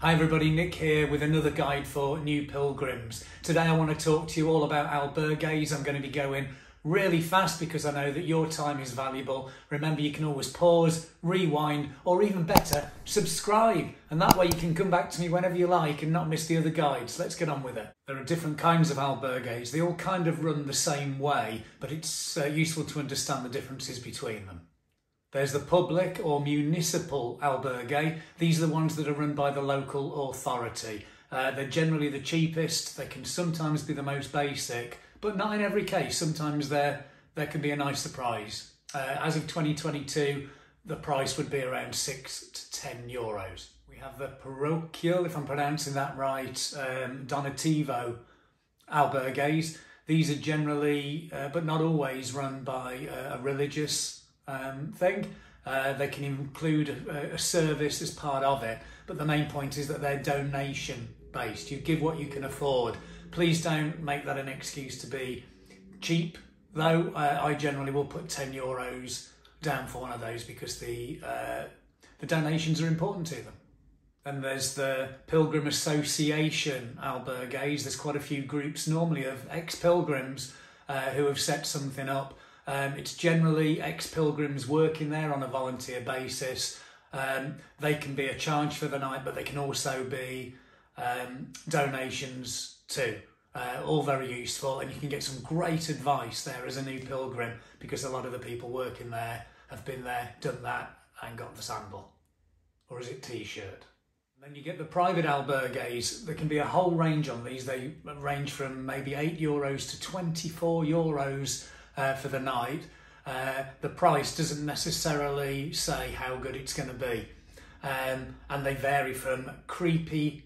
Hi everybody, Nick here with another guide for new pilgrims. Today I want to talk to you all about albergues. I'm going to be going really fast because I know that your time is valuable. Remember you can always pause, rewind or even better, subscribe and that way you can come back to me whenever you like and not miss the other guides. Let's get on with it. There are different kinds of albergues. They all kind of run the same way but it's uh, useful to understand the differences between them. There's the public or municipal albergue. These are the ones that are run by the local authority. Uh, they're generally the cheapest. They can sometimes be the most basic, but not in every case. Sometimes there there can be a nice surprise. Uh, as of 2022, the price would be around six to ten euros. We have the parochial, if I'm pronouncing that right, um, Donativo albergues. These are generally, uh, but not always, run by a religious um, thing. Uh, they can include a, a, service as part of it, but the main point is that they're donation based. You give what you can afford. Please don't make that an excuse to be cheap, though. Uh, I generally will put 10 euros down for one of those because the uh, the donations are important to them. And there's the Pilgrim Association albergues. There's quite a few groups normally of ex-pilgrims uh, who have set something up um, it's generally ex-pilgrims working there on a volunteer basis. Um, they can be a charge for the night, but they can also be um, donations too. Uh, all very useful, and you can get some great advice there as a new pilgrim because a lot of the people working there have been there, done that, and got the sandal. Or is it t-shirt? Then you get the private albergues. There can be a whole range on these. They range from maybe 8 euros to 24 euros uh, for the night, uh, the price doesn't necessarily say how good it's going to be. Um, and they vary from creepy,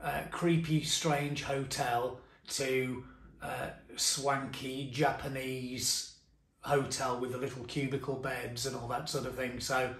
uh, creepy, strange hotel to uh, swanky Japanese hotel with the little cubicle beds and all that sort of thing. So,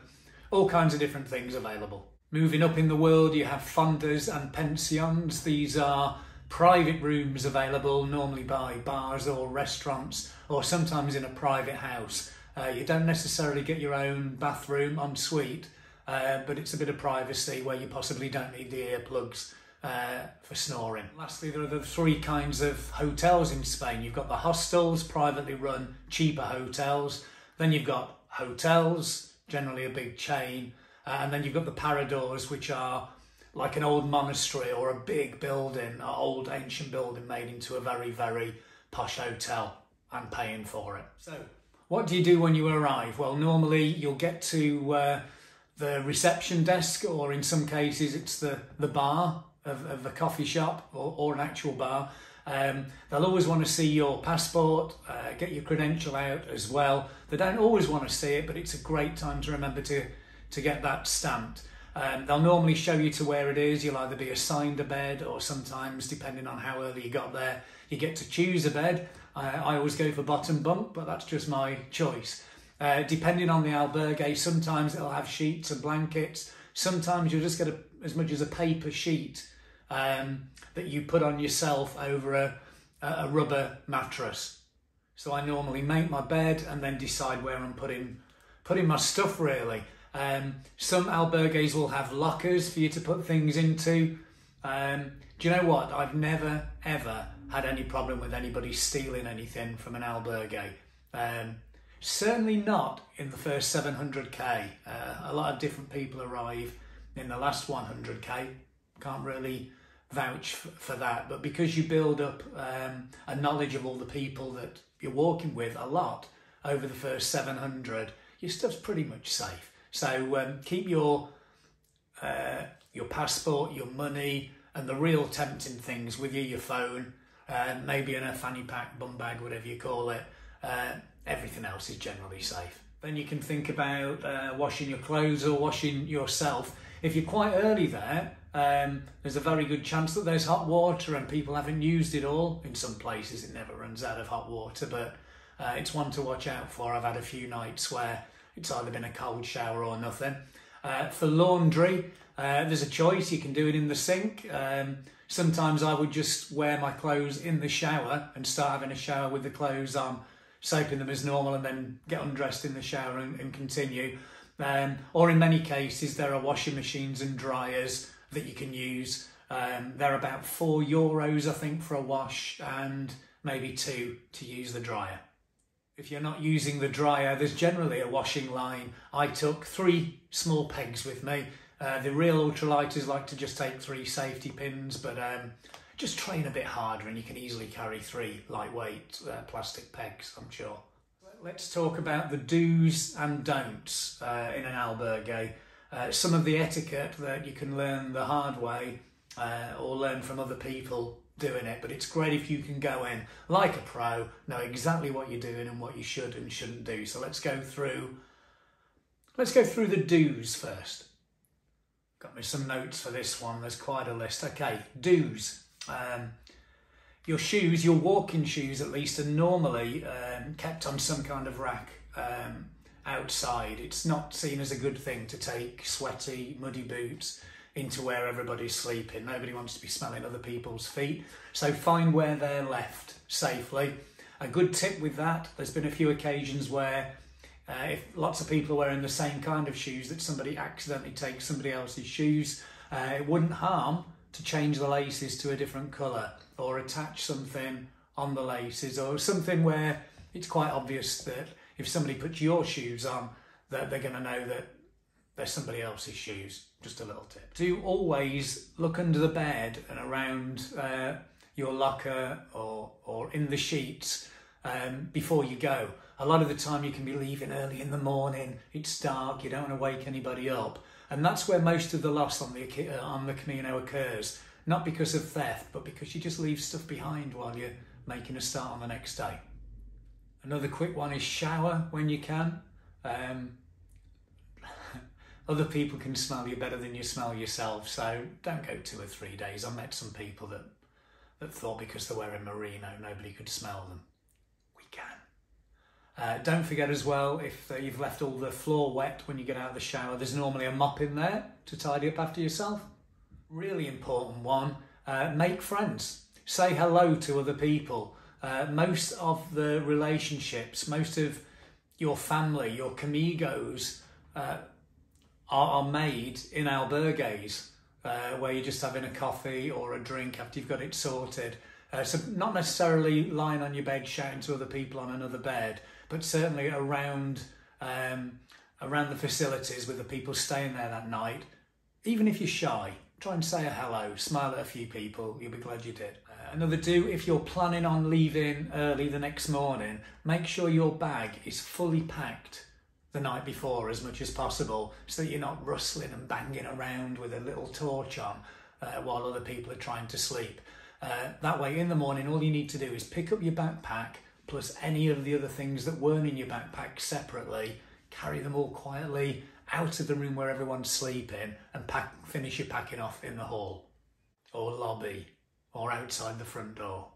all kinds of different things available. Moving up in the world, you have fondas and pensions. These are private rooms available normally by bars or restaurants or sometimes in a private house. Uh, you don't necessarily get your own bathroom en suite, uh, but it's a bit of privacy where you possibly don't need the earplugs uh, for snoring. Lastly, there are the three kinds of hotels in Spain. You've got the hostels, privately run, cheaper hotels. Then you've got hotels, generally a big chain. Uh, and then you've got the paradors, which are like an old monastery or a big building, an old ancient building made into a very, very posh hotel and paying for it. So, what do you do when you arrive? Well, normally you'll get to uh, the reception desk, or in some cases, it's the, the bar of, of the coffee shop or, or an actual bar. Um, they'll always want to see your passport, uh, get your credential out as well. They don't always want to see it, but it's a great time to remember to, to get that stamped. Um, they'll normally show you to where it is. You'll either be assigned a bed or sometimes, depending on how early you got there, you get to choose a bed. I, always go for bottom bunk, but that's just my choice. Uh, depending on the albergue, sometimes it'll have sheets and blankets. Sometimes you'll just get a, as much as a paper sheet um, that you put on yourself over a, a rubber mattress. So I normally make my bed and then decide where I'm putting putting my stuff really. Um, some albergues will have lockers for you to put things into. Um, do you know what? I've never ever had any problem with anybody stealing anything from an albergue. Um, certainly not in the first 700k. Uh, a lot of different people arrive in the last 100k. Can't really vouch for that, but because you build up um, a knowledge of all the people that you're walking with a lot over the first 700, your stuff's pretty much safe. So um, keep your uh, your passport, your money, and the real tempting things with you, your phone, uh, maybe in a fanny pack, bum bag, whatever you call it. Uh, everything else is generally safe. Then you can think about uh, washing your clothes or washing yourself. If you're quite early there, um, there's a very good chance that there's hot water and people haven't used it all. In some places, it never runs out of hot water, but uh, it's one to watch out for. I've had a few nights where it's either been a cold shower or nothing. Uh, for laundry, uh, there's a choice. You can do it in the sink. Um, sometimes I would just wear my clothes in the shower and start having a shower with the clothes on, soaping them as normal, and then get undressed in the shower and, and continue. Um, or in many cases, there are washing machines and dryers that you can use. Um, they're about four euros, I think, for a wash and maybe two to use the dryer. If you're not using the dryer, there's generally a washing line. I took three small pegs with me. Uh, the real ultralighters like to just take three safety pins, but um, just train a bit harder and you can easily carry three lightweight uh, plastic pegs, I'm sure. Let's talk about the do's and don'ts uh, in an albergue. Uh, some of the etiquette that you can learn the hard way uh, or learn from other people doing it, but it's great if you can go in like a pro, know exactly what you're doing and what you should and shouldn't do. So let's go through let's go through the do's first. Got me some notes for this one. There's quite a list. Okay, do's. Um, your shoes, your walking shoes at least, are normally um, kept on some kind of rack um, outside. It's not seen as a good thing to take sweaty, muddy boots into where everybody's sleeping. Nobody wants to be smelling other people's feet. So find where they're left safely. A good tip with that, there's been a few occasions where uh, if lots of people are wearing the same kind of shoes that somebody accidentally takes somebody else's shoes, uh, it wouldn't harm to change the laces to a different colour or attach something on the laces or something where it's quite obvious that if somebody puts your shoes on that they're going to know that they're somebody else's shoes. Just a little tip. Do always look under the bed and around uh, your locker or, or in the sheets um, before you go. A lot of the time you can be leaving early in the morning, it's dark, you don't want to wake anybody up. And that's where most of the loss on the, uh, on the Camino occurs. Not because of theft, but because you just leave stuff behind while you're making a start on the next day. Another quick one is shower when you can. Um, other people can smell you better than you smell yourself, so don't go two or three days. I met some people that, that thought because they're wearing merino, nobody could smell them. We can. Uh, don't forget as well, if you've left all the floor wet when you get out of the shower, there's normally a mop in there to tidy up after yourself. Really important one, uh, make friends. Say hello to other people. Uh, most of the relationships, most of your family, your camigos, uh, are, are made in albergues uh, where you're just having a coffee or a drink after you've got it sorted. Uh, so not necessarily lying on your bed shouting to other people on another bed, but certainly around um, around the facilities with the people staying there that night. Even if you're shy, try and say a hello, smile at a few people. You'll be glad you did. Uh, another do if you're planning on leaving early the next morning, make sure your bag is fully packed the night before as much as possible so that you're not rustling and banging around with a little torch on uh, while other people are trying to sleep. Uh, that way, in the morning, all you need to do is pick up your backpack plus any of the other things that weren't in your backpack separately, carry them all quietly out of the room where everyone's sleeping, and pack, finish your packing off in the hall or lobby or outside the front door.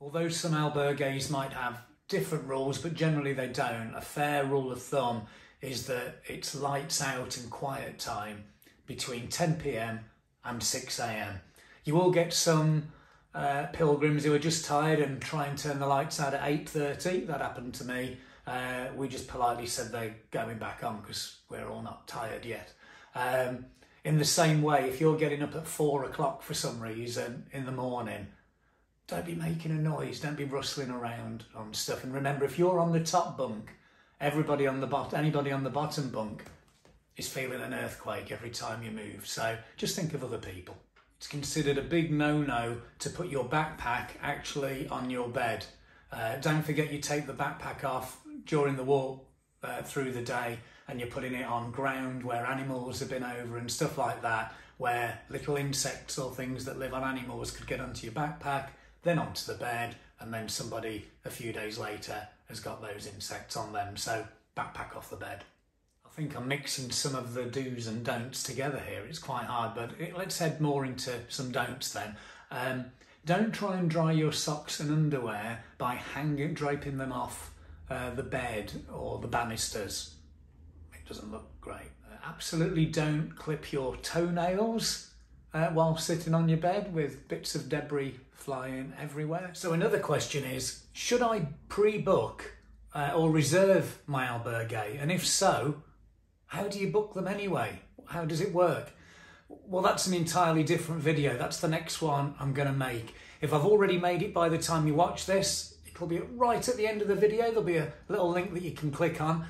Although some albergues might have different rules, but generally they don't. A fair rule of thumb is that it's lights out and quiet time between 10 pm and 6 am. You will get some uh, pilgrims who are just tired and try and turn the lights out at 8.30. That happened to me. Uh, we just politely said they're going back on because we're all not tired yet. Um, in the same way, if you're getting up at four o'clock for some reason in the morning, don't be making a noise. Don't be rustling around on stuff. And remember, if you're on the top bunk, everybody on the bottom, anybody on the bottom bunk is feeling an earthquake every time you move. So just think of other people. It's considered a big no-no to put your backpack actually on your bed. Uh, don't forget you take the backpack off during the walk uh, through the day and you're putting it on ground where animals have been over and stuff like that, where little insects or things that live on animals could get onto your backpack then onto the bed, and then somebody a few days later has got those insects on them. So backpack off the bed. I think I'm mixing some of the do's and don'ts together here. It's quite hard, but it, let's head more into some don'ts then. Um, don't try and dry your socks and underwear by hanging, draping them off uh, the bed or the banisters. It doesn't look great. Absolutely don't clip your toenails uh, while sitting on your bed with bits of debris flying everywhere. So another question is, should I pre-book uh, or reserve my albergue? And if so, how do you book them anyway? How does it work? well, that's an entirely different video. That's the next one I'm going to make. If I've already made it by the time you watch this, it'll be right at the end of the video. There'll be a little link that you can click on.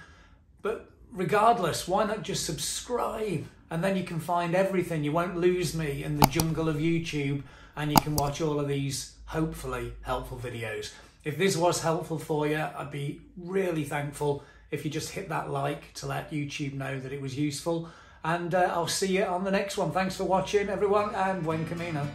But regardless, why not just subscribe? And then you can find everything. You won't lose me in the jungle of YouTube and you can watch all of these hopefully helpful videos. If this was helpful for you, I'd be really thankful if you just hit that like to let YouTube know that it was useful. And uh, I'll see you on the next one. Thanks for watching, everyone, and buen camino.